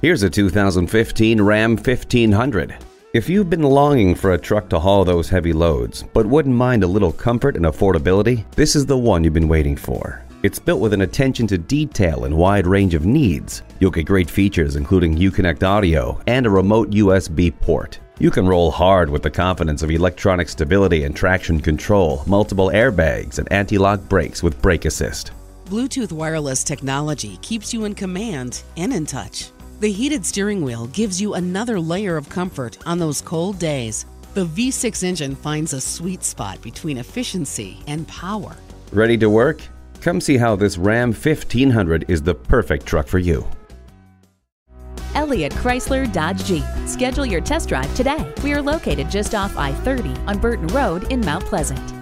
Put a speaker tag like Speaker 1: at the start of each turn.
Speaker 1: Here's a 2015 Ram 1500. If you've been longing for a truck to haul those heavy loads, but wouldn't mind a little comfort and affordability, this is the one you've been waiting for. It's built with an attention to detail and wide range of needs. You'll get great features including Uconnect audio and a remote USB port. You can roll hard with the confidence of electronic stability and traction control, multiple airbags, and anti-lock brakes with brake assist.
Speaker 2: Bluetooth wireless technology keeps you in command and in touch. The heated steering wheel gives you another layer of comfort on those cold days. The V6 engine finds a sweet spot between efficiency and power.
Speaker 1: Ready to work? Come see how this Ram 1500 is the perfect truck for you.
Speaker 3: Elliott Chrysler Dodge Jeep. Schedule your test drive today. We are located just off I 30 on Burton Road in Mount Pleasant.